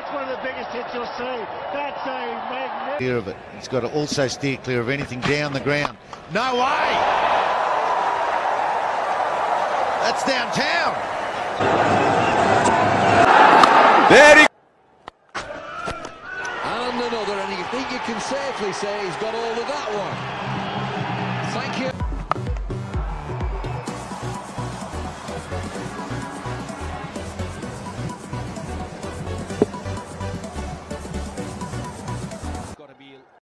That's one of the biggest hits you'll see. That's a magnificent. Clear of it. He's got to also steer clear of anything down the ground. No way! That's downtown. There he. And another, and you think you can safely say he's got all of that one.